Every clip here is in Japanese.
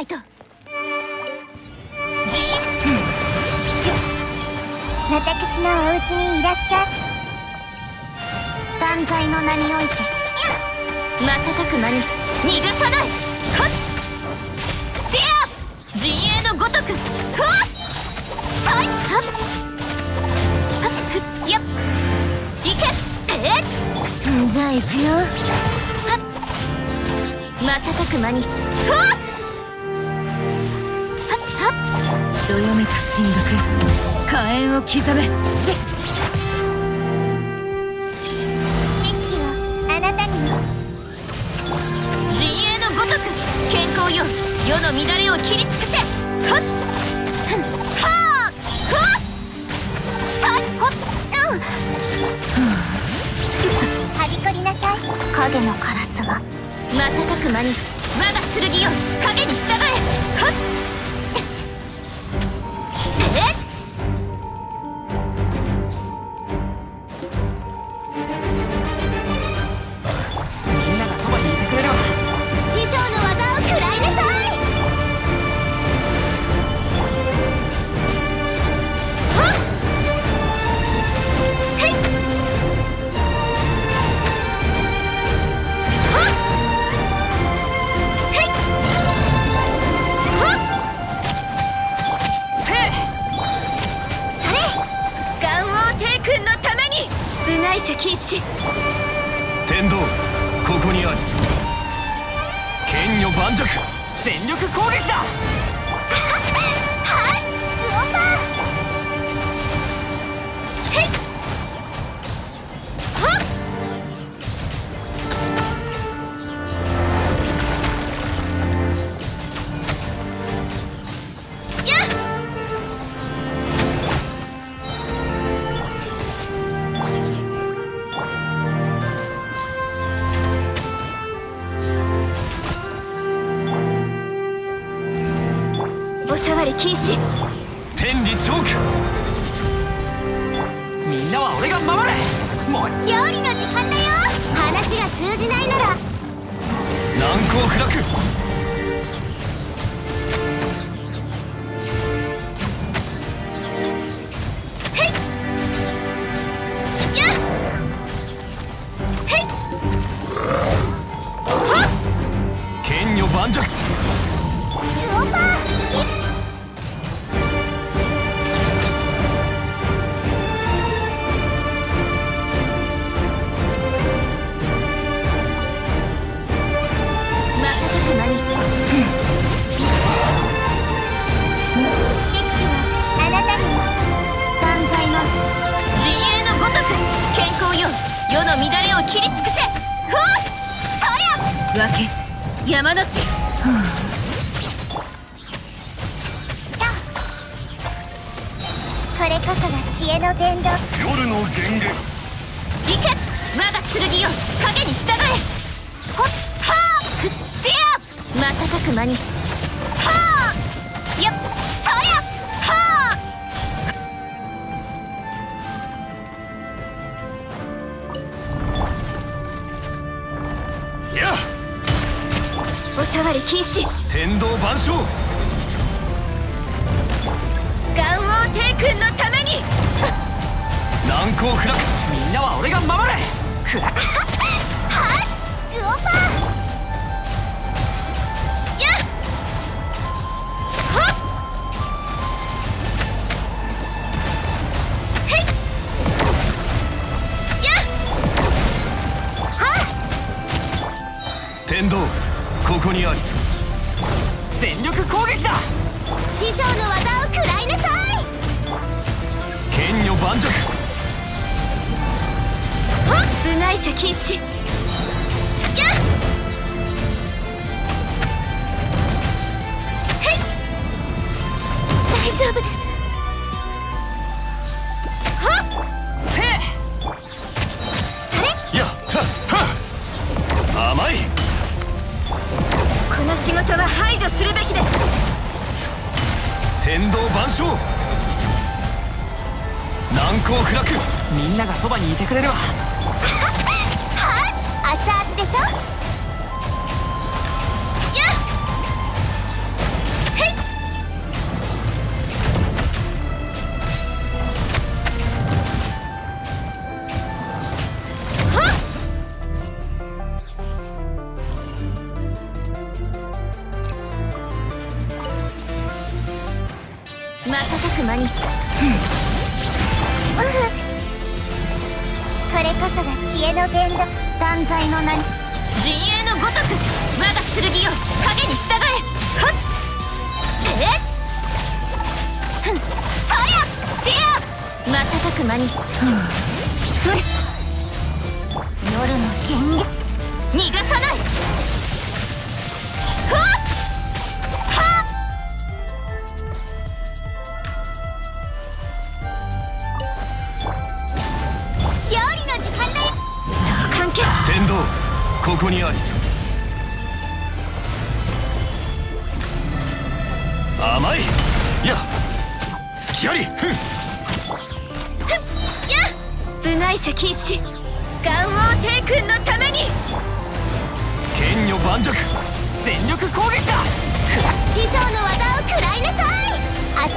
ないと。私のお家にいらっしゃい。断罪の名において。瞬く間に逃がさない。はっ。でや陣営のごとく。はっ。さい。はっ。はっ。ふっ。やっ。いけ。えっ。じゃあ行くよ。はっ。瞬く間に。はっどよめく進学火炎を刻め。せ知識をあなたにも。陣営のごとく健康よ。世の乱れを切り尽くせ。はっ。ふんはあはっ。さいほっうん。はびこりなさい。影のカラスが瞬く間に我が剣よ。影に従え。はっえお触り禁止。天理チョーク。みんなは俺が守れ。もう。料理の時間だよ。話が通じないなら。難攻不落剣女盤石。ウオパ瞬そりゃわけ。山の地。これこそが知恵の伝道。夜の源源行け。我が剣よ影に従え。ほっはあふってや瞬く間に触り禁止。天道万象。元王帝君のために。難攻不落みんなは俺が守れ。く ここに。全力攻撃だ。師匠の技を食らいなさい。剣女盤石部外者禁止。やっへい。大丈夫です仕事は排除するべきです。天道万象。難攻不落。みんながそばにいてくれるわ 熱々でしょ？瞬く間にこれこそが知恵の伝道断罪の名に陣営のごとく我が剣よ影に従えはっえっふん。そりゃディア瞬く間にどれ夜の剣逃がさないここにあり。甘い。いや隙あり。ふん。部外者禁止。元王帝君のために。剣女盤石。全力攻撃だ。師匠の技を食らいなさい。あさ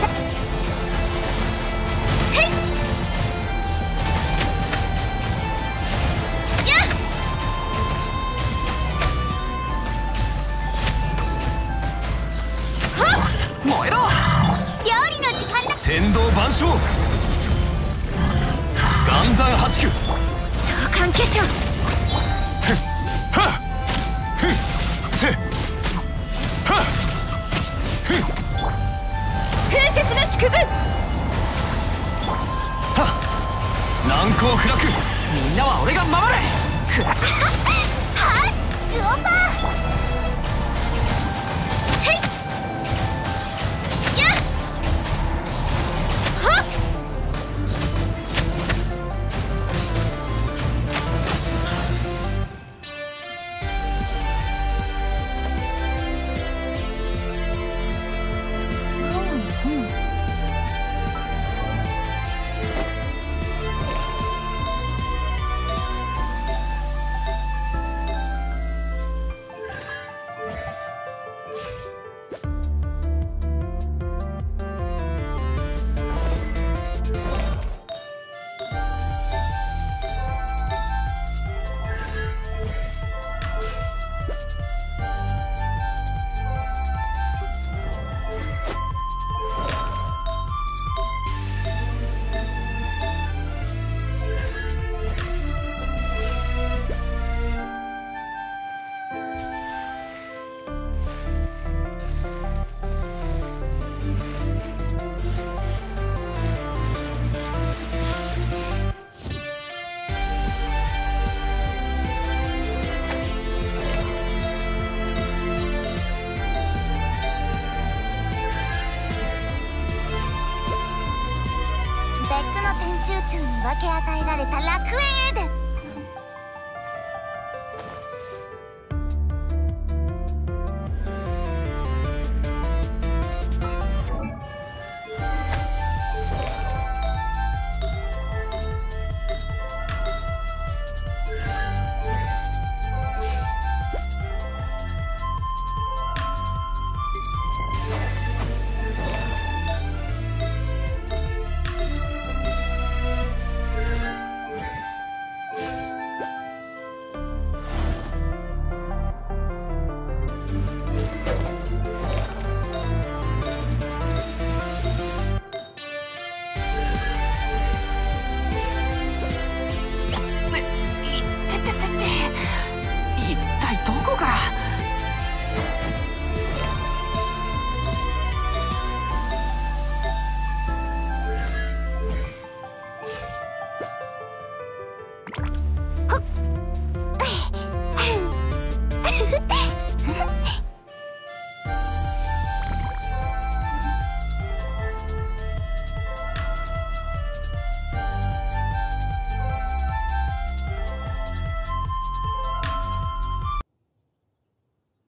宙に分け与えられた楽園エデン